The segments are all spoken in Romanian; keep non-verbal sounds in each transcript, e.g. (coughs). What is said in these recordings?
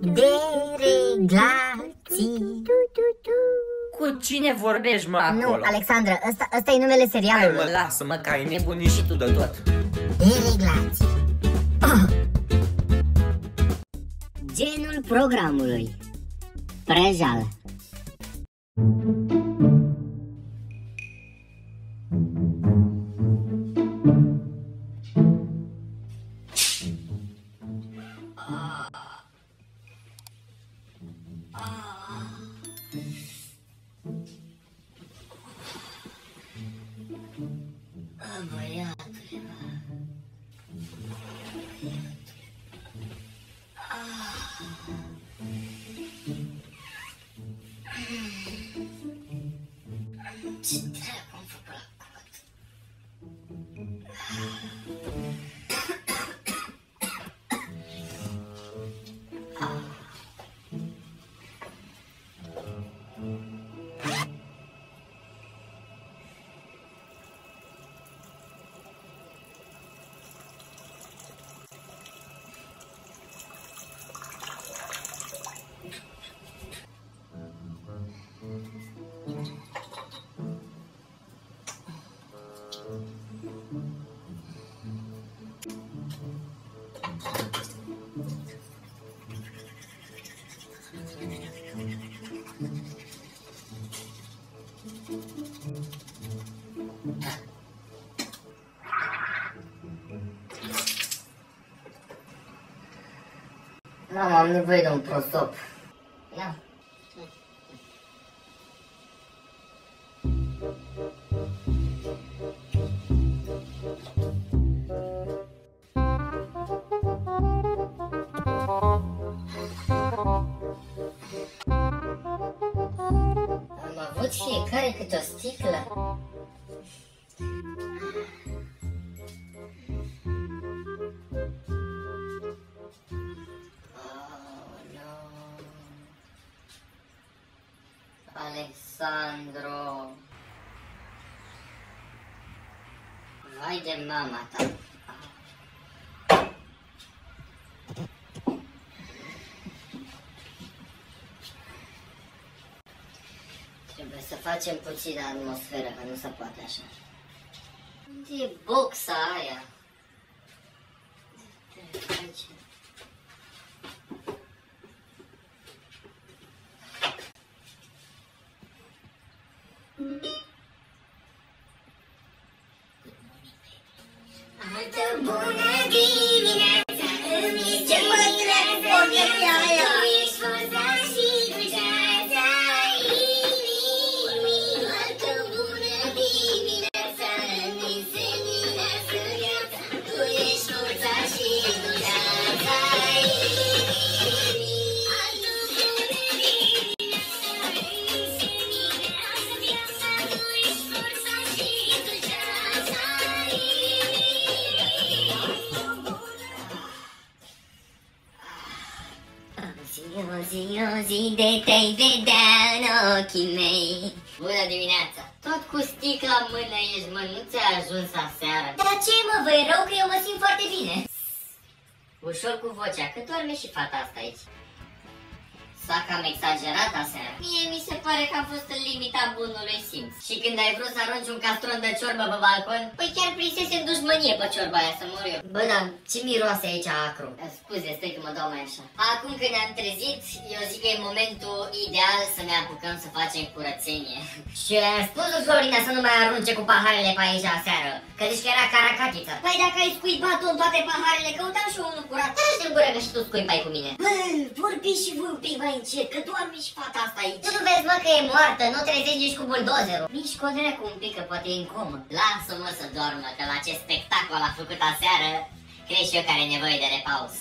Dereglații Cu cine vorbești, mă, Nu, acolo? Alexandra, ăsta, ăsta e numele Hai, serialului mă, lasă-mă, că ai nebunit și tu de tot. Dereglații Ah. (coughs) Genul programului Prăjală Mama, am nevoie de un prosop. Ia. Am avut fiecare câte o sticlă Alexandro. Vai de mama ta. Trebuie să facem puțină atmosferă, că nu se poate așa. Unde e boxa aia? Aici. Altă zi, o zi de te-ai vedea în ochii mei. Bună dimineața! Tot cu sticla în mână ești, mă, nu ți-a ajuns aseară. Dar ce mă, vă rău că eu mă simt foarte bine. Ușor cu vocea, că doarme și fata asta aici S-a cam exagerat aseară. Mie mi se pare că am fost în limita bunului simț. Și când ai vrut să arunci un castron de ciorbă pe balcon? Păi chiar prinsese în dușmănie pe ciorba aia să mor eu. Bă, dar ce miroase aici acru? Scuze, stai că mă dau mai așa. Acum când ne-am trezit, eu zic că e momentul ideal să ne apucăm să facem curățenie. (laughs) Și a spus lui Florina să nu mai arunce cu paharele pe aici aseară Că zici că era caracatiță. Păi dacă ai scuipat în toate paharele, căutam și eu unul curat. Taci în gură că și tu scuipai cu mine. Bă, vorbi și voi un pic mai încet, că doarme și fata asta aici Tu nu vezi, mă, că e moartă, nu trezești nici cu buldozerul Nici cu o dracu un pic, că poate e în comă Lasă-mă să doarmă, că la ce spectacol a făcut aseară Cred și eu că are nevoie de repaus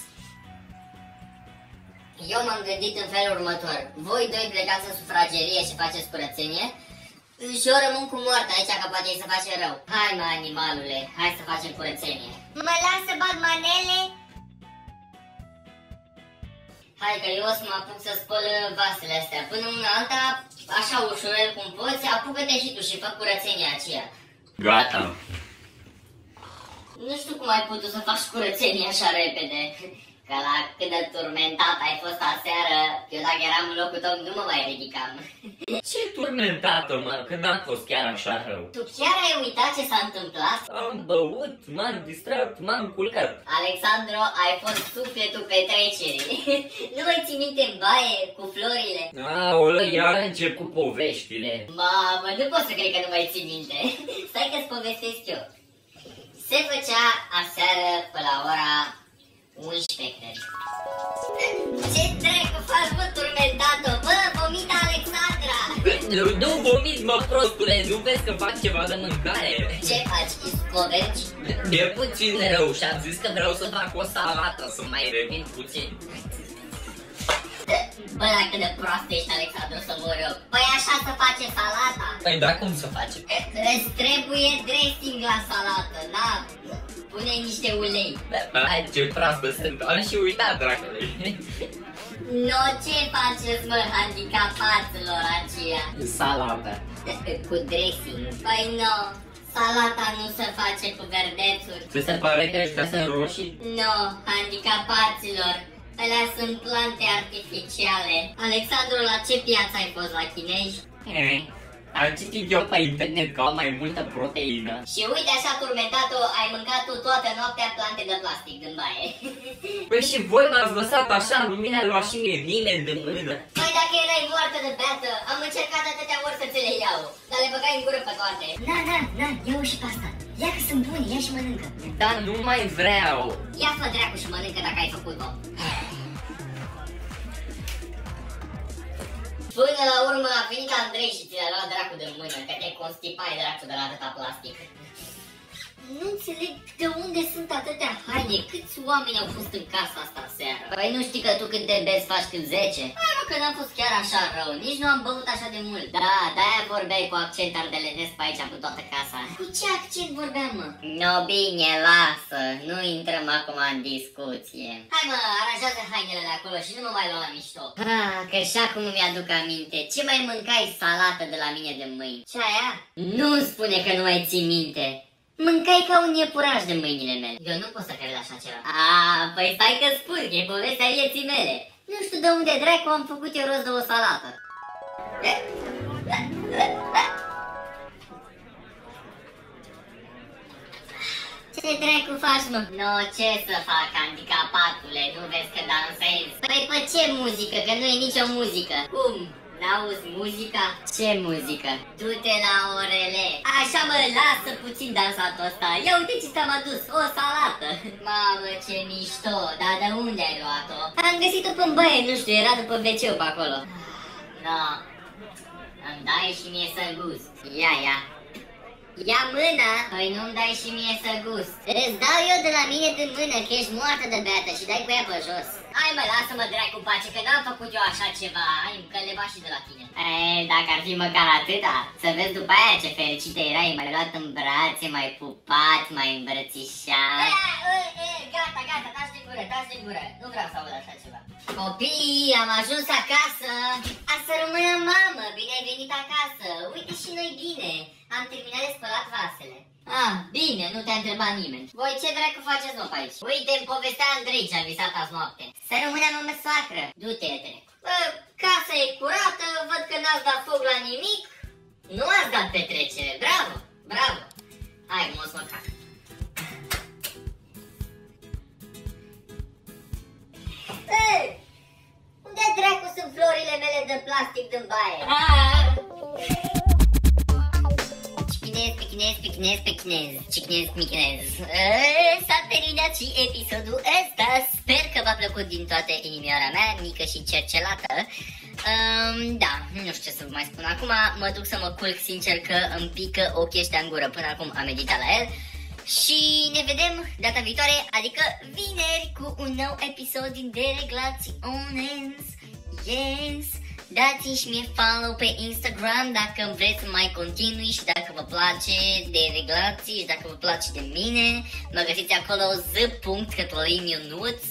eu m-am gândit în felul următor. Voi doi plecați în sufragerie și faceți curățenie și eu rămân cu moartă aici, că poate îi se face rău. Hai, mă, animalule, hai să facem curățenie. Mă las să bag manele? Hai că eu o să mă apuc să spăl vasele astea. Până una alta, așa ușurel cum poți, apucă-te și tu și fă curățenia aceea. Gata. Nu știu cum ai putut să faci curățenie așa repede. Că la cât de turmentat ai fost aseară, eu dacă eram în locul tău nu mă mai ridicam. (laughs) Ce turmentată, mă, când am fost chiar așa rău. Tu chiar ai uitat ce s-a întâmplat? Am băut, m-am distrat, m-am culcat. Alexandru, ai fost sufletul petrecerii. (laughs) nu mai ții minte în baie cu florile? Aolă, iar a început poveștile. Mamă, nu pot să cred că nu mai ții minte. (laughs) Stai că-ți povestesc eu. Se făcea aseară pe la ora 11, cred. Ce dracu faci, bă, turmentato? Bă, vomita Alexandra! Nu, nu vomit, mă, prostule, nu vezi că fac ceva de mâncare? Ce faci, iscoverci? E puțin rău și am zis că vreau să fac o salată, să mai revin puțin. Bă, dacă de proastă ești, Alexandru, să mă rog. Păi așa să face salata. Păi da, cum să facem? Îți trebuie dressing la salată, da? Pune niște ulei. Hai, ce proastă sunt, am și uitat, dracule. No, ce faceți, mă, handicapaților aceia? Salată. Cu dressing. Păi nu, salata nu se face cu verdețuri. Ți se pare că ăștia sunt roșii? No, handicapaților. Alea sunt plante artificiale. Alexandru, la ce piață ai fost la chinezi? Eh, Am citit eu pe internet că au mai multă proteină. Și uite așa turmentat ai mâncat tu toată noaptea plante de plastic din baie. (laughs) Păi și voi m-ați lăsat așa, nu mi-a luat și mie nimeni de mână. Păi dacă erai moartă de beată, am încercat atâtea ori să ți le iau, dar le băgai în gură pe toate. Na, na, na, iau și pe asta. Ia că sunt buni, ia și mănâncă. Dar nu mai vreau. Ia fă dracu și mănâncă dacă ai făcut-o. Până la urmă a venit Andrei și ți l-a luat dracu de mână, că te constipai dracu de la atâta plastic. Nu înțeleg de unde sunt atâtea haine, câți oameni au fost în casa asta seară. Păi nu știi că tu când te bezi faci când 10? Hai mă, că n-am fost chiar așa rău, nici nu am băut așa de mult. Da, de-aia vorbeai cu accent ardelenesc pe aici cu toată casa. Cu ce accent vorbeam, mă? No, bine, lasă, nu intrăm acum în discuție. Hai mă, aranjează hainele de acolo și nu mă mai lua la mișto. Ah, că și acum mi-aduc aminte, ce mai mâncai salată de la mine de mâini? Ce aia? Nu spune că nu mai ții minte. Mâncai ca un iepuraș de mâinile mele. Eu nu pot să cred așa ceva. A, păi stai că spun, e povestea vieții mele. Nu știu de unde dracu am făcut eu rost de o salată. Ce dracu faci, mă? No, ce să fac, handicapatule, nu vezi că dansezi? Păi pe ce muzică, că nu e nicio muzică. Cum? N-auzi muzica? Ce muzică? Du-te la orele. Așa mă, lasă puțin dansatul ăsta. Ia uite ce ți-am adus, o salată. Mamă, ce mișto, dar de unde ai luat-o? Am găsit-o pe baie, nu știu, era după wc pe acolo. No, îmi dai și mie să gust. Ia, ia. Ia mâna! Păi nu-mi dai și mie să gust. Îți dau eu de la mine din mână, că ești moartă de beată și dai cu ea pe jos. Hai mă, lasă-mă dracu pace, că n-am făcut eu așa ceva. Hai, că le și de la tine. E, dacă ar fi măcar atâta, să vezi după aia ce fericită erai, mai luat în brațe, mai pupat, mai îmbrățișat. E, e, e, gata, gata, dați din gură, dați din gură. Nu vreau să aud așa ceva. Copii, am ajuns acasă. A să rămână mamă, bine ai venit acasă. Uite și noi bine. Am terminat de spălat vasele. Ah, bine, nu te-a întrebat nimeni. Voi ce dracu faceți, mă, pe aici? Uite, îmi povestea Andrei ce a visat azi noapte. Să rămână mamă soacră. Du-te, dracu. Bă, casa e curată, văd că n-ați dat foc la nimic. Nu ați dat petrecere, bravo, bravo. Hai, mă să mă cac. Ei, unde dracu sunt florile mele de plastic din baie? Ah! Cichinez, pichinez, pichinez, pichinez, cichinez, michinez. S-a terminat și episodul ăsta. Sper că v-a plăcut din toată inimioara mea, mică și cercelată. Um, da, nu știu ce să vă mai spun acum, mă duc să mă culc sincer că îmi pică ochii ăștia în gură, până acum am meditat la el. Și ne vedem data viitoare, adică vineri, cu un nou episod din Dereglații Onens. Yes! Dați și mie follow pe Instagram dacă vreți să mai continui și dacă vă place de reglații și dacă vă place de mine. Mă găsiți acolo z.cătălin Ionuț